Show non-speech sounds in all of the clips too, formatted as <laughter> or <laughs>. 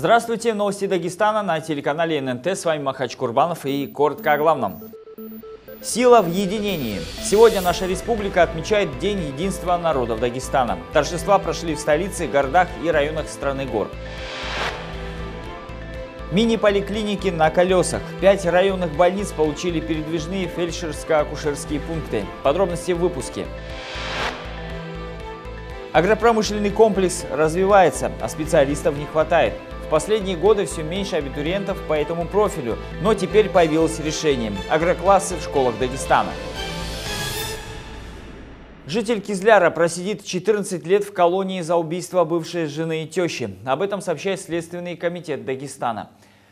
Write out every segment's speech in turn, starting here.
Здравствуйте, новости Дагестана на телеканале ННТ. С вами Махач Курбанов и коротко о главном. Сила в единении. Сегодня наша республика отмечает День единства народов Дагестана. Торжества прошли в столице, городах и районах страны гор. Мини-поликлиники на колесах. Пять районных больниц получили передвижные фельдшерско-акушерские пункты. Подробности в выпуске. Агропромышленный комплекс развивается, а специалистов не хватает. Последние годы все меньше абитуриентов по этому профилю, но теперь появилось решение – агроклассы в школах Дагестана. Житель Кизляра просидит 14 лет в колонии за убийство бывшей жены и тещи. Об этом сообщает Следственный комитет Дагестана.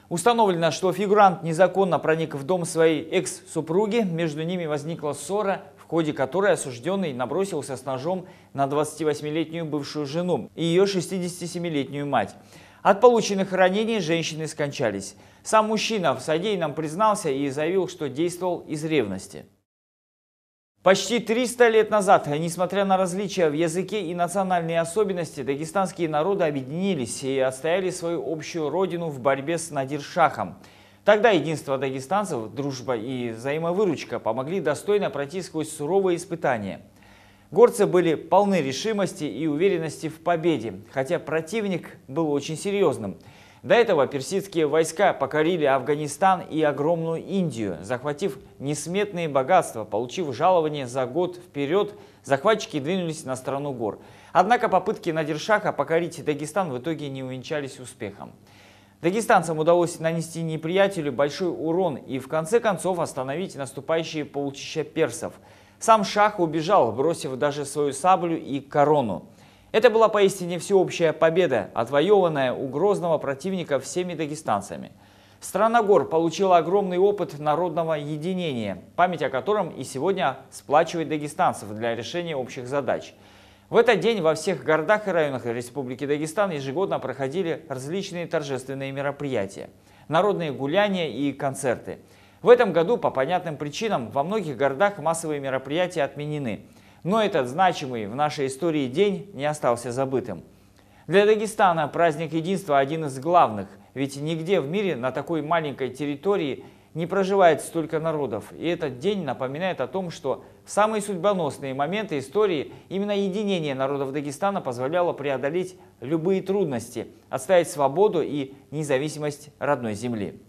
Установлено, что фигурант незаконно проник в дом своей экс-супруги. Между ними возникла ссора, в ходе которой осужденный набросился с ножом на 28-летнюю бывшую жену и ее 67-летнюю мать. От полученных ранений женщины скончались. Сам мужчина в содеянном признался и заявил, что действовал из ревности. Почти 300 лет назад, несмотря на различия в языке и национальные особенности, дагестанские народы объединились и отстояли свою общую родину в борьбе с Надиршахом. Тогда единство дагестанцев, дружба и взаимовыручка помогли достойно пройти сквозь суровые испытания. Горцы были полны решимости и уверенности в победе, хотя противник был очень серьезным – до этого персидские войска покорили Афганистан и огромную Индию. Захватив несметные богатства, получив жалование за год вперед, захватчики двинулись на страну гор. Однако попытки Надиршаха покорить Дагестан в итоге не увенчались успехом. Дагестанцам удалось нанести неприятелю большой урон и в конце концов остановить наступающие полчища персов. Сам шах убежал, бросив даже свою саблю и корону. Это была поистине всеобщая победа, отвоеванная у грозного противника всеми дагестанцами. Страна гор получила огромный опыт народного единения, память о котором и сегодня сплачивает дагестанцев для решения общих задач. В этот день во всех городах и районах Республики Дагестан ежегодно проходили различные торжественные мероприятия, народные гуляния и концерты. В этом году по понятным причинам во многих городах массовые мероприятия отменены – но этот значимый в нашей истории день не остался забытым. Для Дагестана праздник единства один из главных, ведь нигде в мире на такой маленькой территории не проживает столько народов. И этот день напоминает о том, что в самые судьбоносные моменты истории именно единение народов Дагестана позволяло преодолеть любые трудности, отстоять свободу и независимость родной земли.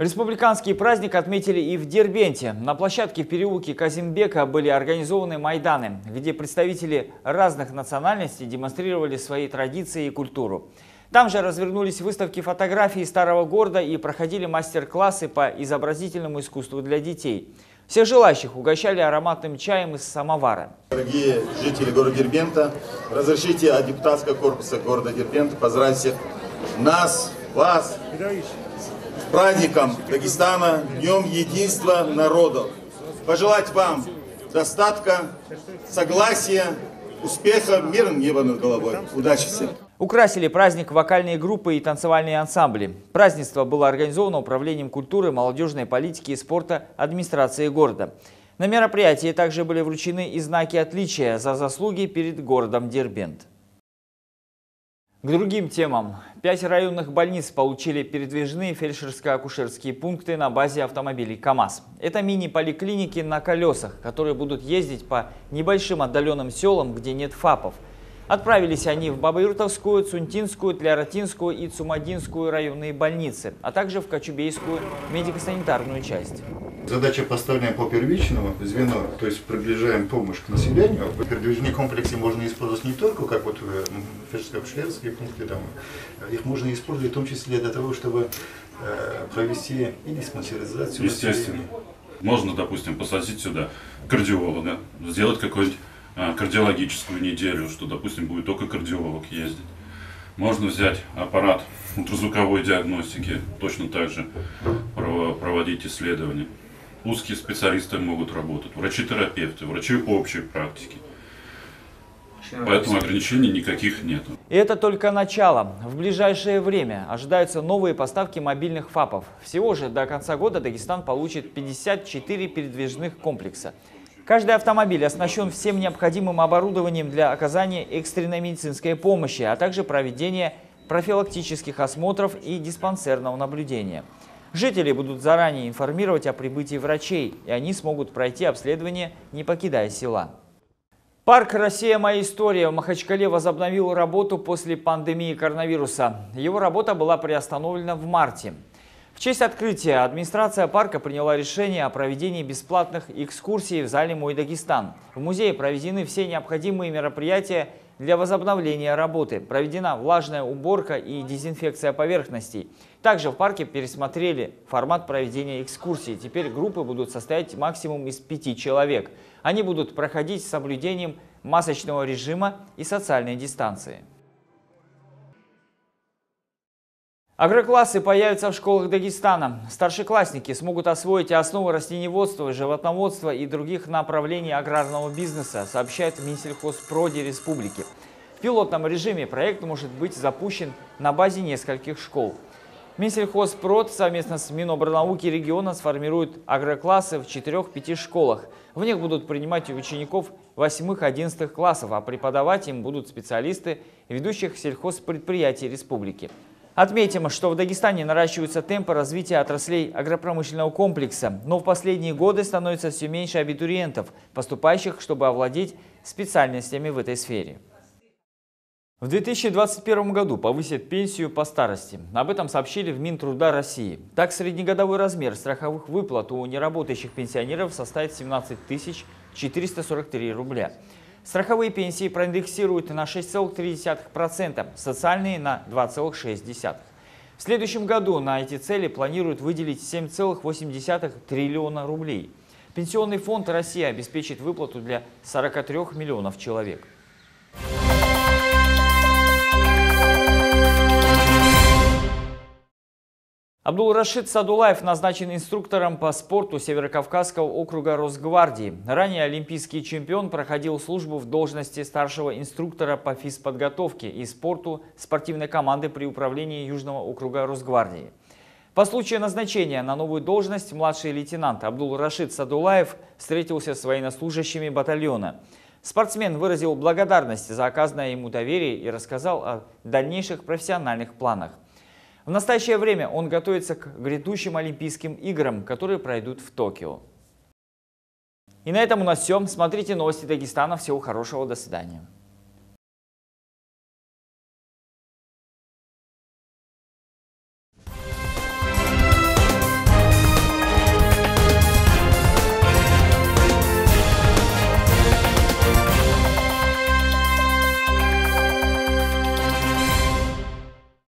Республиканский праздник отметили и в Дербенте. На площадке в переулке Казимбека были организованы майданы, где представители разных национальностей демонстрировали свои традиции и культуру. Там же развернулись выставки фотографий старого города и проходили мастер-классы по изобразительному искусству для детей. Всех желающих угощали ароматным чаем из самовара. Дорогие жители города Дербента, разрешите от депутатского корпуса города Дербента поздравить всех нас, вас, праздником Дагестана, Днем Единства Народов. Пожелать вам достатка, согласия, успеха, мира неба над головой. Удачи всем! Украсили праздник вокальные группы и танцевальные ансамбли. Празднество было организовано Управлением культуры, молодежной политики и спорта администрации города. На мероприятии также были вручены и знаки отличия за заслуги перед городом Дербент. К другим темам. Пять районных больниц получили передвижные фельдшерско-акушерские пункты на базе автомобилей КАМАЗ. Это мини-поликлиники на колесах, которые будут ездить по небольшим отдаленным селам, где нет ФАПов – Отправились они в Бабаюртовскую, Цунтинскую, Тляратинскую и Цумадинскую районные больницы, а также в Кочубейскую медико-санитарную часть. Задача поставлена по первичному звену, то есть приближаем помощь к населению. Передвижные комплексы можно использовать не только как вот фельдшерско-акушерские пункты, там, их можно использовать в том числе для того, чтобы э, провести и диспансеризацию. Естественно. Можно, допустим, посадить сюда кардиолога, сделать какой-нибудь а, кардиологическую неделю, что, допустим, будет только кардиолог ездить. Можно взять аппарат <laughs> ультразвуковой диагностики, точно так же проводить исследования. Узкие специалисты могут работать, врачи-терапевты, врачи общей практики. Поэтому ограничений никаких нет. И это только начало. В ближайшее время ожидаются новые поставки мобильных ФАПов. Всего же до конца года Дагестан получит 54 передвижных комплекса. Каждый автомобиль оснащен всем необходимым оборудованием для оказания экстренной медицинской помощи, а также проведения профилактических осмотров и диспансерного наблюдения. Жители будут заранее информировать о прибытии врачей, и они смогут пройти обследование, не покидая села. Парк «Россия. Моя история» в Махачкале возобновил работу после пандемии коронавируса. Его работа была приостановлена в марте. В честь открытия администрация парка приняла решение о проведении бесплатных экскурсий в зале «Мой Дагестан». В музее проведены все необходимые мероприятия для возобновления работы. Проведена влажная уборка и дезинфекция поверхностей. Также в парке пересмотрели формат проведения экскурсий. Теперь группы будут состоять максимум из пяти человек. Они будут проходить с соблюдением масочного режима и социальной дистанции. Агроклассы появятся в школах Дагестана. Старшеклассники смогут освоить основы растениеводства, животноводства и других направлений аграрного бизнеса, сообщает Минсельхозпроди Республики. В пилотном режиме проект может быть запущен на базе нескольких школ. Минсельхозпрод совместно с Минобрнауки региона сформирует агроклассы в 4-5 школах. В них будут принимать учеников 8-11 классов, а преподавать им будут специалисты ведущих сельхозпредприятий республики. Отметим, что в Дагестане наращиваются темпы развития отраслей агропромышленного комплекса, но в последние годы становится все меньше абитуриентов, поступающих, чтобы овладеть специальностями в этой сфере. В 2021 году повысят пенсию по старости. Об этом сообщили в Минтруда России. Так, среднегодовой размер страховых выплат у неработающих пенсионеров составит 17 443 рубля. Страховые пенсии проиндексируют на 6,3%, социальные на 2,6%. В следующем году на эти цели планируют выделить 7,8 триллиона рублей. Пенсионный фонд России обеспечит выплату для 43 миллионов человек. Абдул-Рашид Садулаев назначен инструктором по спорту Северокавказского округа Росгвардии. Ранее олимпийский чемпион проходил службу в должности старшего инструктора по физподготовке и спорту спортивной команды при управлении Южного округа Росгвардии. По случаю назначения на новую должность младший лейтенант Абдул-Рашид Садулаев встретился с военнослужащими батальона. Спортсмен выразил благодарность за оказанное ему доверие и рассказал о дальнейших профессиональных планах. В настоящее время он готовится к грядущим Олимпийским играм, которые пройдут в Токио. И на этом у нас все. Смотрите новости Дагестана. Всего хорошего. До свидания.